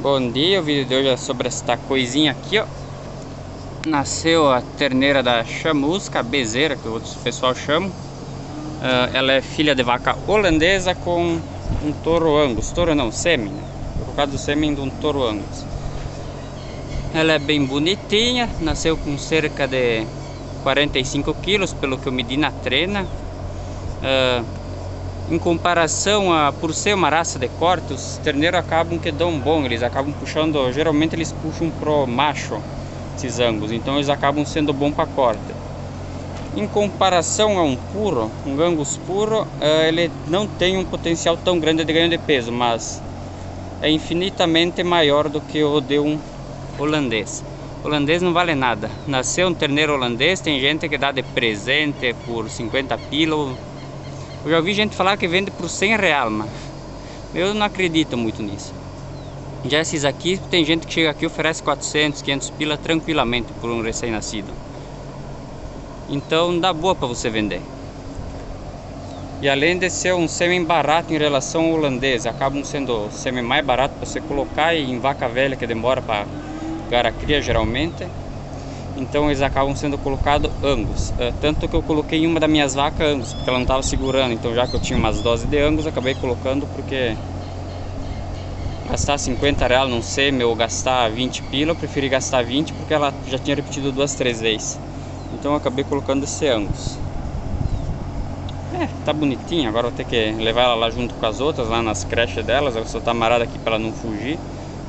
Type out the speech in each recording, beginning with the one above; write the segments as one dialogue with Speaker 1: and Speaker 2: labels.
Speaker 1: Bom dia, o vídeo de hoje é sobre esta coisinha aqui, ó. Nasceu a terneira da chamusca, bezeira, que o pessoal chama uh, Ela é filha de vaca holandesa com um touro angus. Touro não, sêmen, né? Por causa do sêmen de um touro angus. Ela é bem bonitinha, nasceu com cerca de 45 quilos, pelo que eu medi na trena uh, em comparação a por ser uma raça de corte, os terneiros acabam que dão bom, eles acabam puxando, geralmente eles puxam pro macho esses angus, então eles acabam sendo bom para corte. Em comparação a um puro, um angus puro, eh, ele não tem um potencial tão grande de ganho de peso, mas é infinitamente maior do que o de um holandês. Holandês não vale nada. Nasceu um terneiro holandês, tem gente que dá de presente por 50 pila, eu já ouvi gente falar que vende por 100 real, mas eu não acredito muito nisso. Já esses aqui, tem gente que chega aqui e oferece 400, 500 pila tranquilamente por um recém-nascido. Então dá boa para você vender. E além de ser um sêmen barato em relação ao holandês, acabam sendo sêmen mais barato para você colocar em vaca velha que demora para dar a cria geralmente então eles acabam sendo colocados angus. Uh, tanto que eu coloquei uma das minhas vacas angus, porque ela não estava segurando. Então já que eu tinha umas doses de angus, acabei colocando porque gastar 50 reais não sei, meu gastar 20 pila, eu preferi gastar 20 porque ela já tinha repetido duas, três vezes. Então eu acabei colocando esse angus. É, tá bonitinha, agora vou ter que levar ela lá junto com as outras, lá nas creches delas. Eu só tá amarrada aqui para ela não fugir,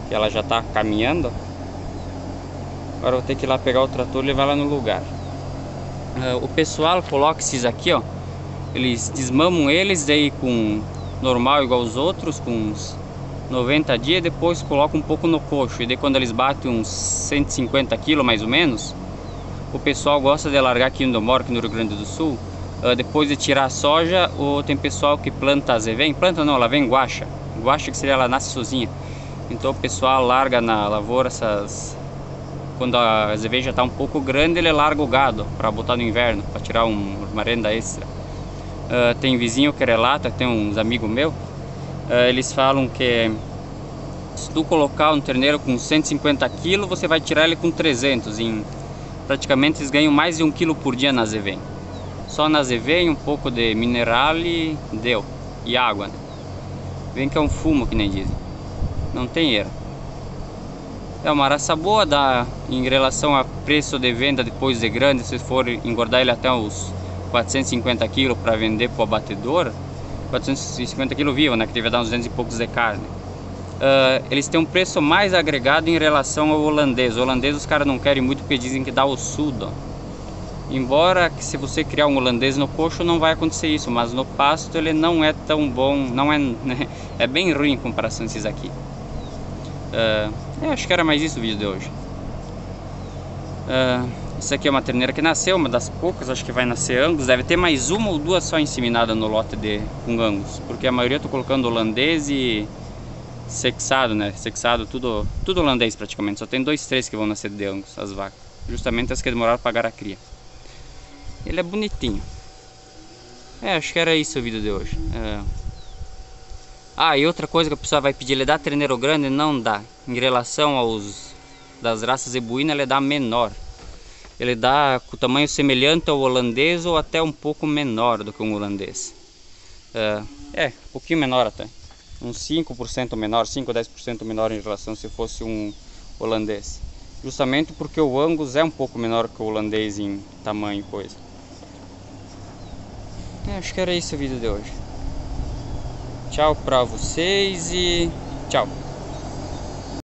Speaker 1: que ela já tá caminhando. Agora vou ter que ir lá pegar o trator e levar lá no lugar. Uh, o pessoal coloca esses aqui, ó. Eles desmamam eles daí com normal igual os outros, com uns 90 dias, depois coloca um pouco no coxo. E daí quando eles batem uns 150 quilos mais ou menos, o pessoal gosta de largar aqui onde eu moro, aqui no Rio Grande do Sul. Uh, depois de tirar a soja, ou tem pessoal que planta azevém, planta não, ela vem guacha. Guacha que seria ela nasce sozinha. Então o pessoal larga na lavoura essas quando a cerveja está um pouco grande, ele larga o gado para botar no inverno, para tirar um, uma renda extra. Uh, tem vizinho que relata, tem uns amigos meus, uh, eles falam que se tu colocar um terneiro com 150 kg, você vai tirar ele com 300. Em, praticamente eles ganham mais de um quilo por dia na Zevém. Só na Zevém, um pouco de mineral e deu. E água. Né? Vem que é um fumo, que nem dizem. Não tem erro. É uma raça boa, dá em relação a preço de venda depois de grande, se for engordar ele até uns 450 kg para vender para o abatedor, 450 kg vivo, né, que deve dar uns 200 e poucos de carne. Uh, eles têm um preço mais agregado em relação ao holandês. O holandês os caras não querem muito porque dizem que dá o sudo. Embora que se você criar um holandês no coxo não vai acontecer isso, mas no pasto ele não é tão bom, não é, né, é bem ruim em comparação a esses aqui. Uh, eu acho que era mais isso o vídeo de hoje. Uh, isso aqui é uma terneira que nasceu, uma das poucas, acho que vai nascer angus. Deve ter mais uma ou duas só inseminada no lote de com angus. Porque a maioria eu tô colocando holandês e sexado, né? Sexado, tudo, tudo holandês praticamente. Só tem dois, três que vão nascer de angus, as vacas. Justamente as que demoraram para pagar a cria. Ele é bonitinho. É, acho que era isso o vídeo de hoje. É... Ah, e outra coisa que a pessoa vai pedir, ele dá terneiro grande? Não dá. Em relação aos das raças ebuína, ele dá menor. Ele dá com tamanho semelhante ao holandês ou até um pouco menor do que um holandês. É, é um pouquinho menor até. Uns 5% menor, 5 ou 10% menor em relação se fosse um holandês. Justamente porque o Angus é um pouco menor que o holandês em tamanho e coisa. É, acho que era isso o vídeo de hoje. Tchau pra vocês e tchau.